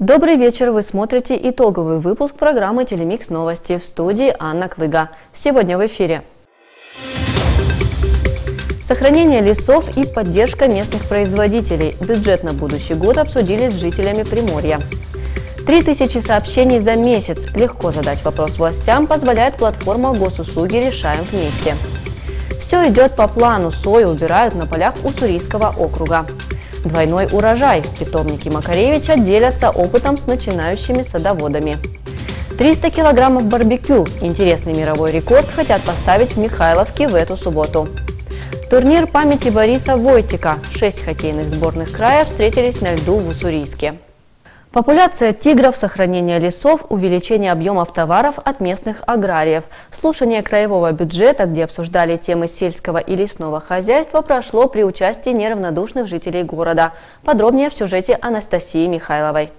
Добрый вечер. Вы смотрите итоговый выпуск программы «Телемикс новости» в студии Анна Клыга. Сегодня в эфире. Сохранение лесов и поддержка местных производителей. Бюджет на будущий год обсудили с жителями Приморья. 3000 сообщений за месяц. Легко задать вопрос властям позволяет платформа госуслуги «Решаем вместе». Все идет по плану. Сою убирают на полях Уссурийского округа. Двойной урожай. Питомники Макаревича делятся опытом с начинающими садоводами. 300 килограммов барбекю. Интересный мировой рекорд хотят поставить в Михайловке в эту субботу. Турнир памяти Бориса Войтика. Шесть хоккейных сборных края встретились на льду в Уссурийске. Популяция тигров, сохранение лесов, увеличение объемов товаров от местных аграриев. Слушание краевого бюджета, где обсуждали темы сельского и лесного хозяйства, прошло при участии неравнодушных жителей города. Подробнее в сюжете Анастасии Михайловой.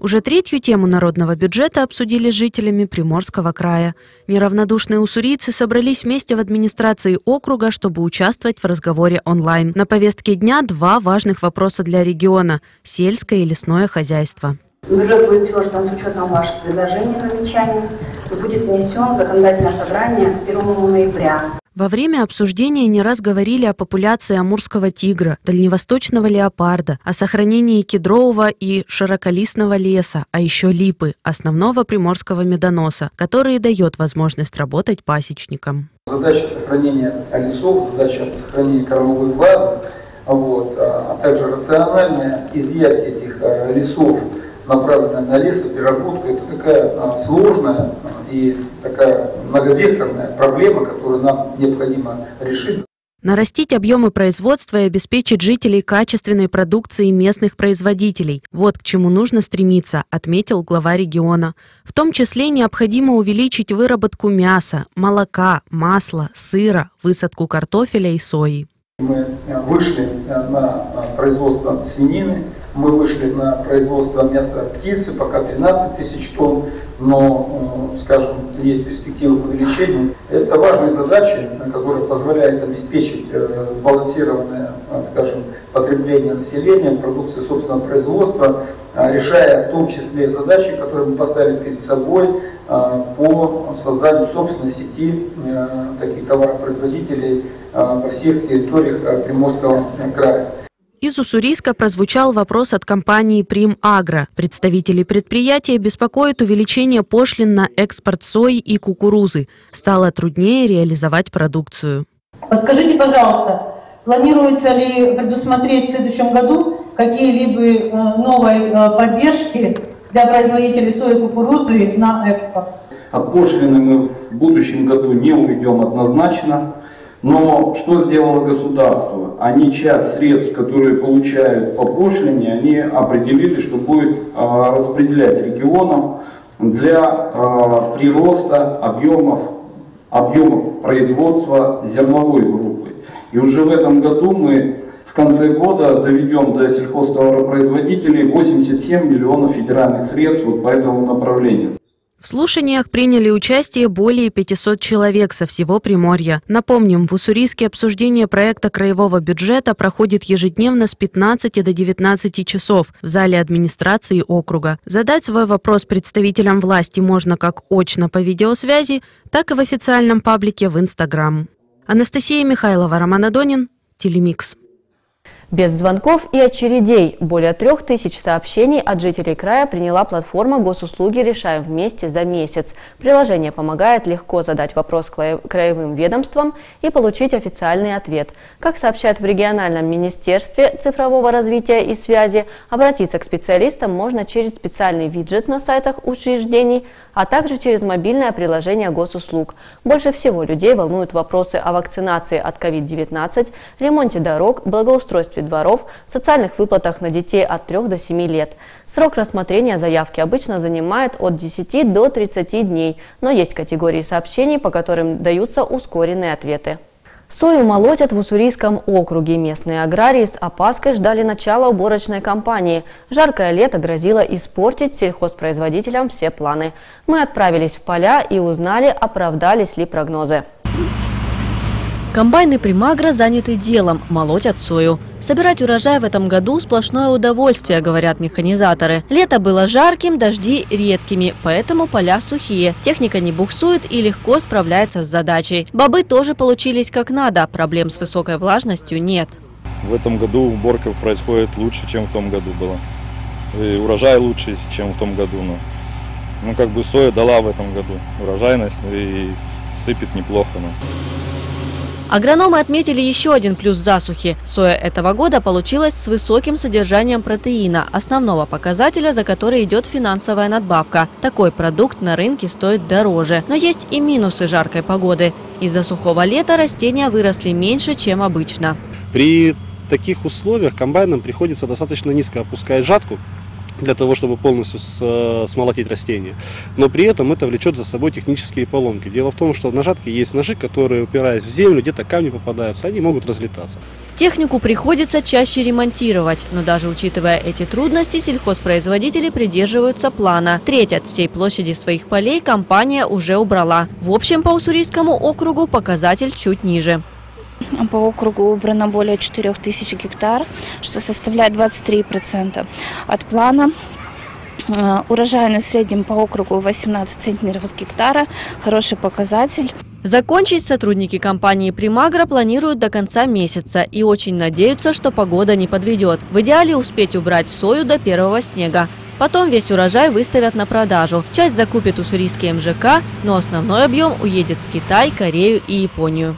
Уже третью тему народного бюджета обсудили с жителями Приморского края. Неравнодушные уссурийцы собрались вместе в администрации округа, чтобы участвовать в разговоре онлайн. На повестке дня два важных вопроса для региона – сельское и лесное хозяйство. Бюджет будет сверстан с учетом ваших предложений и замечаний и будет внесен в законодательное собрание 1 ноября. Во время обсуждения не раз говорили о популяции амурского тигра, дальневосточного леопарда, о сохранении кедрового и широколистного леса, а еще липы, основного приморского медоноса, который дает возможность работать пасечникам. Задача сохранения лесов, задача сохранения кормовой базы, вот, а, а также рациональное изъятие этих а, лесов направленная на лесопереработку, это такая а, сложная а, и такая многовекторная проблема, которую нам необходимо решить. Нарастить объемы производства и обеспечить жителей качественной продукцией местных производителей. Вот к чему нужно стремиться, отметил глава региона. В том числе необходимо увеличить выработку мяса, молока, масла, сыра, высадку картофеля и сои. Мы вышли на производство свинины, мы вышли на производство мяса птицы, пока 13 тысяч тонн, но, э, скажем, есть перспективы к увеличению. Это важные задачи, которые позволяют обеспечить э, сбалансированное, э, скажем, потребление населения, продукции собственного производства, решая в том числе задачи, которые мы поставили перед собой по созданию собственной сети таких товаропроизводителей во всех территориях Приморского края. Из Уссурийска прозвучал вопрос от компании «Прим Агро». Представители предприятия беспокоят увеличение пошлин на экспорт сои и кукурузы. Стало труднее реализовать продукцию. Подскажите, пожалуйста, планируется ли предусмотреть в следующем году какие-либо э, новые э, поддержки для производителей сои и кукурузы на экспорт? От пошлины мы в будущем году не уйдем однозначно. Но что сделало государство? Они часть средств, которые получают по пошлине, они определили, что будет а, распределять регионам для а, прироста объемов, объемов производства зерновой группы. И уже в этом году мы в конце года доведем до сельхозтоваропроизводителей 87 миллионов федеральных средств вот по этому направлению. В слушаниях приняли участие более 500 человек со всего Приморья. Напомним, в Уссурийске обсуждение проекта краевого бюджета проходит ежедневно с 15 до 19 часов в зале администрации округа. Задать свой вопрос представителям власти можно как очно по видеосвязи, так и в официальном паблике в Инстаграм. Анастасия Михайлова, Роман Адонин, Телемикс. Без звонков и очередей более трех тысяч сообщений от жителей края приняла платформа госуслуги «Решаем вместе» за месяц. Приложение помогает легко задать вопрос краевым ведомствам и получить официальный ответ. Как сообщают в региональном министерстве цифрового развития и связи, обратиться к специалистам можно через специальный виджет на сайтах учреждений, а также через мобильное приложение госуслуг. Больше всего людей волнуют вопросы о вакцинации от COVID-19, ремонте дорог, благоустройстве устройстве дворов, социальных выплатах на детей от 3 до 7 лет. Срок рассмотрения заявки обычно занимает от 10 до 30 дней, но есть категории сообщений, по которым даются ускоренные ответы. Сою молотят в Уссурийском округе. Местные аграрии с опаской ждали начала уборочной кампании. Жаркое лето грозило испортить сельхозпроизводителям все планы. Мы отправились в поля и узнали, оправдались ли прогнозы. Комбайны Примагра заняты делом – молотят сою. Собирать урожай в этом году – сплошное удовольствие, говорят механизаторы. Лето было жарким, дожди редкими, поэтому поля сухие. Техника не буксует и легко справляется с задачей. Бобы тоже получились как надо, проблем с высокой влажностью нет. В этом году уборка происходит лучше, чем в том году было. И урожай лучше, чем в том году. Но, ну, как бы соя дала в этом году урожайность и сыпет неплохо. Но. Агрономы отметили еще один плюс засухи. Соя этого года получилась с высоким содержанием протеина, основного показателя, за который идет финансовая надбавка. Такой продукт на рынке стоит дороже. Но есть и минусы жаркой погоды. Из-за сухого лета растения выросли меньше, чем обычно. При таких условиях комбайнам приходится достаточно низко опускать жатку, для того, чтобы полностью э, смолотить растение. Но при этом это влечет за собой технические поломки. Дело в том, что на жатке есть ножи, которые, упираясь в землю, где-то камни попадаются, они могут разлетаться. Технику приходится чаще ремонтировать, но даже учитывая эти трудности, сельхозпроизводители придерживаются плана. Треть от всей площади своих полей компания уже убрала. В общем, по Уссурийскому округу показатель чуть ниже. По округу убрано более 4000 гектар, что составляет 23% от плана. Э, урожайность в среднем по округу 18 центнеров с гектара. Хороший показатель. Закончить сотрудники компании «Примагра» планируют до конца месяца и очень надеются, что погода не подведет. В идеале успеть убрать сою до первого снега. Потом весь урожай выставят на продажу. Часть закупит уссурийский МЖК, но основной объем уедет в Китай, Корею и Японию.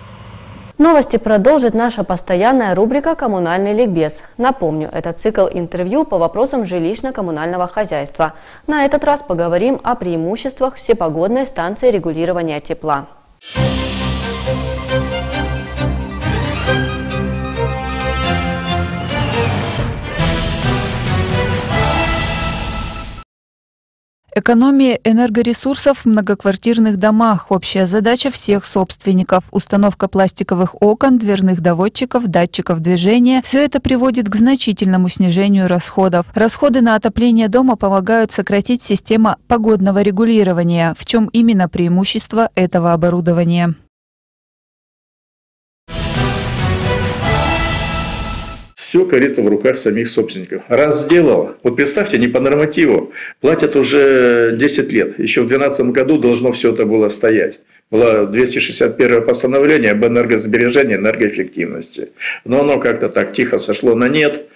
Новости продолжит наша постоянная рубрика «Коммунальный ликбез». Напомню, это цикл интервью по вопросам жилищно-коммунального хозяйства. На этот раз поговорим о преимуществах всепогодной станции регулирования тепла. Экономия энергоресурсов в многоквартирных домах – общая задача всех собственников. Установка пластиковых окон, дверных доводчиков, датчиков движения – все это приводит к значительному снижению расходов. Расходы на отопление дома помогают сократить система погодного регулирования. В чем именно преимущество этого оборудования? Все, кажется, в руках самих собственников. Раз вот представьте, не по нормативу, платят уже 10 лет. Еще в 2012 году должно все это было стоять было 261 постановление об энергосбережении, энергоэффективности. Но оно как-то так тихо сошло на нет.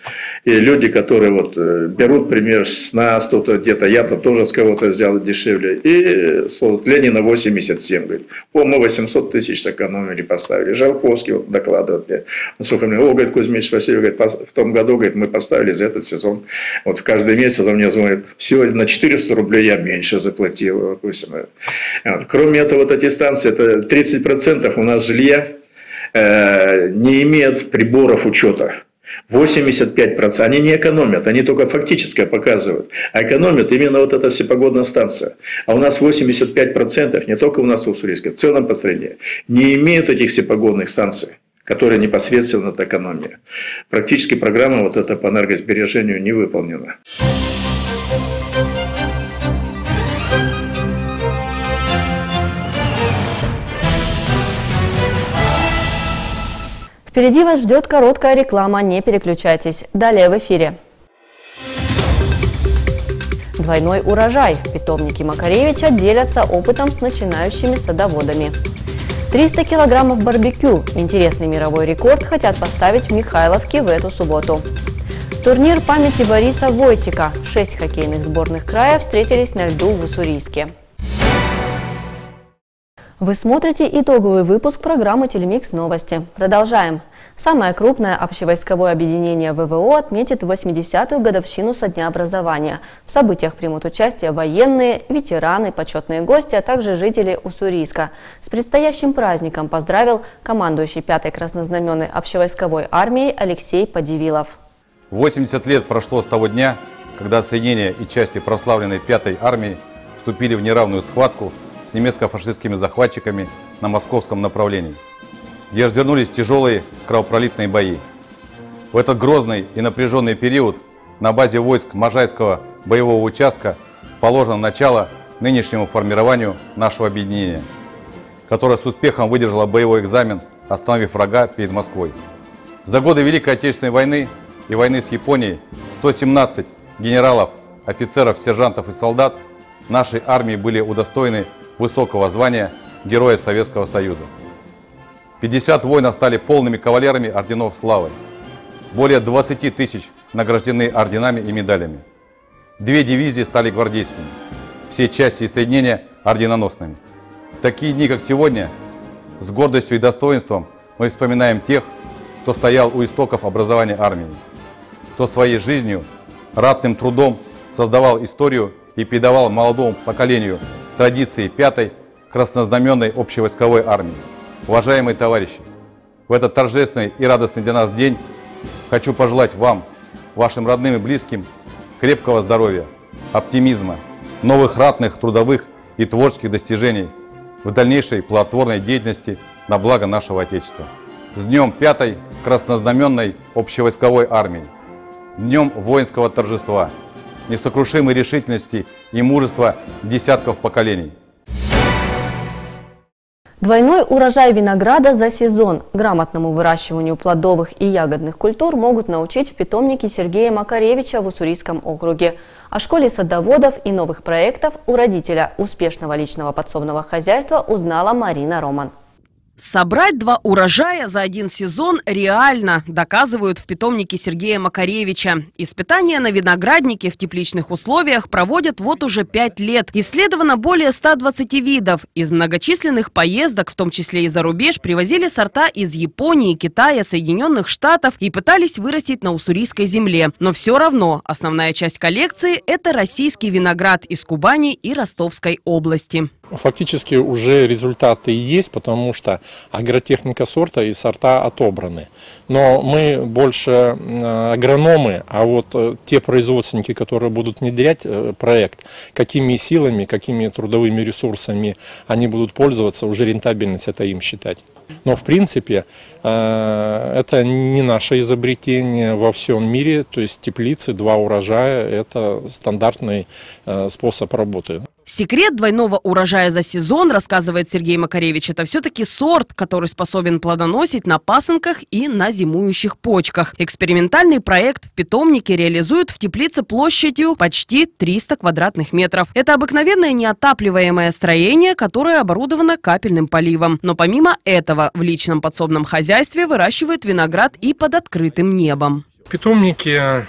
И люди, которые вот э, берут пример с нас, кто-то где-то, я там тоже с кого-то взял дешевле. И слово Ленина 87, говорит, о, мы 800 тысяч сэкономили, поставили. Жалковский вот докладывает мне. Насколько мне, о, говорит, Кузьмич Васильев, говорит, в том году, говорит, мы поставили за этот сезон. Вот каждый месяц он мне звонит, сегодня на 400 рублей я меньше заплатил. Кроме этого, вот эти станции, это 30% у нас жилья э, не имеет приборов учета. 85%. Они не экономят, они только фактическое показывают. А экономят именно вот эта всепогодная станция. А у нас 85%, не только у нас в Уссурийске, в целом по стране, не имеют этих всепогодных станций которые непосредственно от экономии. Практически программа вот эта по энергосбережению не выполнена. Впереди вас ждет короткая реклама, не переключайтесь. Далее в эфире. Двойной урожай. Питомники Макаревича делятся опытом с начинающими садоводами. 300 килограммов барбекю. Интересный мировой рекорд хотят поставить в Михайловке в эту субботу. Турнир памяти Бориса Войтика. Шесть хоккейных сборных края встретились на льду в Уссурийске. Вы смотрите итоговый выпуск программы «Телемикс Новости». Продолжаем. Самое крупное общевойсковое объединение ВВО отметит 80-ю годовщину со дня образования. В событиях примут участие военные, ветераны, почетные гости, а также жители Уссурийска. С предстоящим праздником поздравил командующий 5-й краснознаменной общевойсковой армией Алексей Подивилов. 80 лет прошло с того дня, когда соединения и части прославленной 5-й армии вступили в неравную схватку немецко-фашистскими захватчиками на московском направлении, где развернулись тяжелые кровопролитные бои. В этот грозный и напряженный период на базе войск Можайского боевого участка положено начало нынешнему формированию нашего объединения, которое с успехом выдержало боевой экзамен остановив врага перед Москвой. За годы Великой Отечественной войны и войны с Японией 117 генералов, офицеров, сержантов и солдат нашей армии были удостоены высокого звания Героя Советского Союза. 50 воинов стали полными кавалерами орденов славы. Более 20 тысяч награждены орденами и медалями. Две дивизии стали гвардейскими. Все части и соединения орденоносными. В такие дни, как сегодня, с гордостью и достоинством мы вспоминаем тех, кто стоял у истоков образования армии, кто своей жизнью, ратным трудом создавал историю и передавал молодому поколению традиции пятой краснознаменной общевойсковой армии. Уважаемые товарищи, в этот торжественный и радостный для нас день хочу пожелать вам, вашим родным и близким, крепкого здоровья, оптимизма, новых ратных, трудовых и творческих достижений в дальнейшей плодотворной деятельности на благо нашего Отечества. С Днем Пятой Краснознаменной общевойсковой армии, Днем воинского торжества, несокрушимой решительности и мужества десятков поколений. Двойной урожай винограда за сезон. Грамотному выращиванию плодовых и ягодных культур могут научить в питомнике Сергея Макаревича в Уссурийском округе. О школе садоводов и новых проектов у родителя успешного личного подсобного хозяйства узнала Марина Роман. Собрать два урожая за один сезон реально, доказывают в питомнике Сергея Макаревича. Испытания на винограднике в тепличных условиях проводят вот уже пять лет. Исследовано более 120 видов. Из многочисленных поездок, в том числе и за рубеж, привозили сорта из Японии, Китая, Соединенных Штатов и пытались вырастить на уссурийской земле. Но все равно основная часть коллекции – это российский виноград из Кубани и Ростовской области фактически уже результаты есть, потому что агротехника сорта и сорта отобраны. Но мы больше агрономы, а вот э, те производственники, которые будут внедрять э, проект, какими силами, какими трудовыми ресурсами они будут пользоваться, уже рентабельность это им считать. Но в принципе э, это не наше изобретение во всем мире, то есть теплицы, два урожая – это стандартный способ работы. Секрет двойного урожая за сезон, рассказывает Сергей Макаревич, это все-таки сорт, который способен плодоносить на пасынках и на зимующих почках. Экспериментальный проект в питомнике реализуют в теплице площадью почти 300 квадратных метров. Это обыкновенное неотапливаемое строение, которое оборудовано капельным поливом. Но помимо этого в личном подсобном хозяйстве выращивают виноград и под открытым небом. В питомнике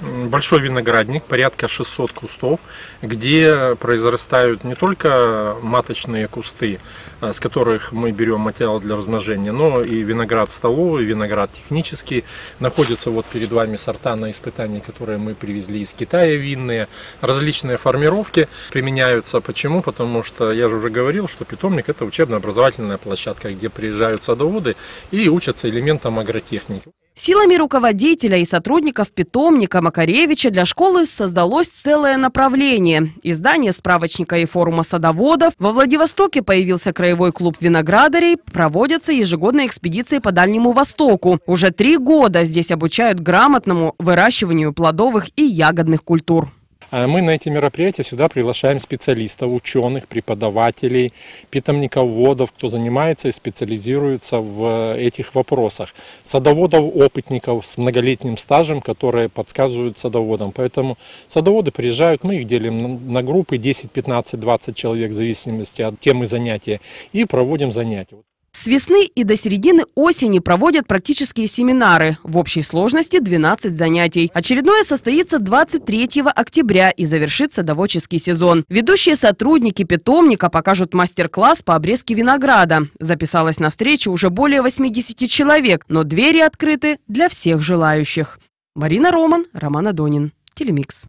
большой виноградник, порядка 600 кустов, где произрастают не только маточные кусты, а, с которых мы берем материал для размножения, но и виноград столовый, виноград технический. Находятся вот перед вами сорта на испытании, которые мы привезли из Китая, винные. Различные формировки применяются. Почему? Потому что я же уже говорил, что питомник это учебно-образовательная площадка, где приезжают садоводы и учатся элементам агротехники. Силами руководителя и сотрудников питомника Макаревича для школы создалось целое направление. Издание справочника и форума садоводов. Во Владивостоке появился краевой клуб виноградарей. Проводятся ежегодные экспедиции по Дальнему Востоку. Уже три года здесь обучают грамотному выращиванию плодовых и ягодных культур. А мы на эти мероприятия всегда приглашаем специалистов, ученых, преподавателей, питомниководов, кто занимается и специализируется в этих вопросах. Садоводов, опытников с многолетним стажем, которые подсказывают садоводам. Поэтому садоводы приезжают, мы их делим на группы 10, 15, 20 человек в зависимости от темы занятия и проводим занятия. С весны и до середины осени проводят практические семинары. В общей сложности 12 занятий. Очередное состоится 23 октября и завершится доводческий сезон. Ведущие сотрудники питомника покажут мастер-класс по обрезке винограда. Записалось на встречу уже более 80 человек, но двери открыты для всех желающих. Марина Роман, Роман Адонин. Телемикс.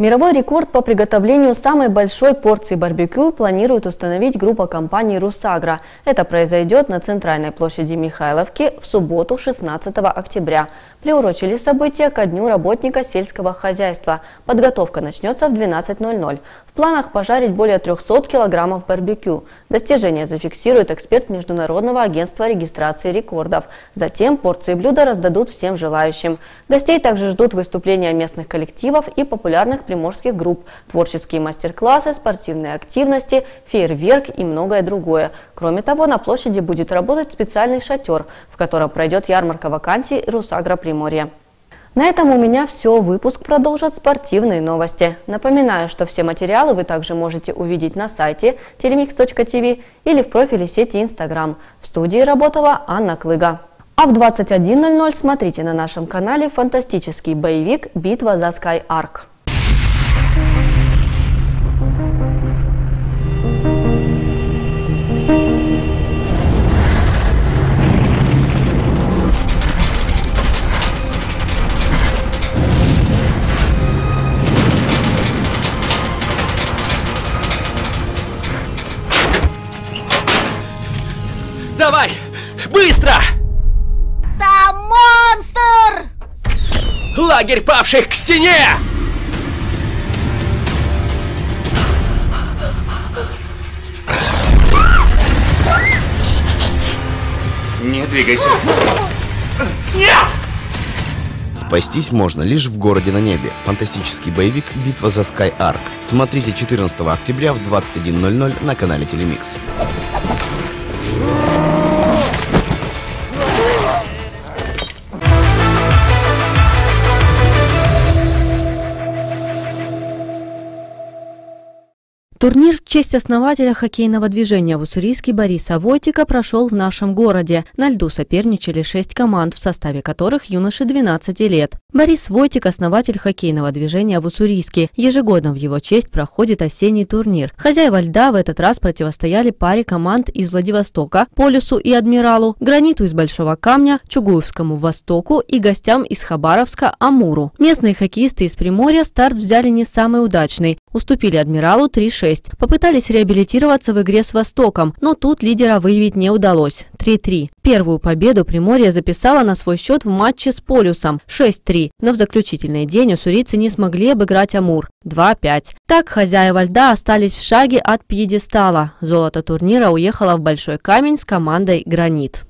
Мировой рекорд по приготовлению самой большой порции барбекю планирует установить группа компаний «Русагра». Это произойдет на центральной площади Михайловки в субботу 16 октября. Приурочили событие ко Дню работника сельского хозяйства. Подготовка начнется в 12.00. планах пожарить более 300 килограммов барбекю. Достижение зафиксирует эксперт Международного агентства регистрации рекордов. Затем порции блюда раздадут всем желающим. Гостей также ждут выступления местных коллективов и популярных приморских групп, творческие мастер-классы, спортивные активности, фейерверк и многое другое. Кроме того, на площади будет работать специальный шатер, в котором пройдет ярмарка вакансий Русагро Приморья. На этом у меня все. Выпуск продолжат спортивные новости. Напоминаю, что все материалы вы также можете увидеть на сайте telemix.tv или в профиле сети Instagram. В студии работала Анна Клыга. А в 21.00 смотрите на нашем канале фантастический боевик «Битва за Sky Ark». Давай! Быстро! Там монстр! Лагерь павших к стене! Не двигайся. Нет! Спастись можно лишь в городе на небе. Фантастический боевик «Битва за Sky Ark». Смотрите 14 октября в 21.00 на канале Телемикс. Турнир в честь основателя хоккейного движения в Уссурийске Бориса Войтика прошел в нашем городе. На льду соперничали шесть команд, в составе которых юноши 12 лет. Борис Войтик – основатель хоккейного движения в Уссурийске. Ежегодно в его честь проходит осенний турнир. Хозяева льда в этот раз противостояли паре команд из Владивостока, Полюсу и Адмиралу, Граниту из Большого Камня, Чугуевскому Востоку и гостям из Хабаровска Амуру. Местные хоккеисты из Приморья старт взяли не самый удачный. Уступили Адмиралу 3-6. Попытались реабилитироваться в игре с Востоком, но тут лидера выявить не удалось. 3-3. Первую победу Приморье записала на свой счет в матче с Полюсом 6-3, но в заключительный день уссурийцы не смогли обыграть Амур 2-5. Так хозяева льда остались в шаге от пьедестала. Золото турнира уехало в Большой камень с командой «Гранит».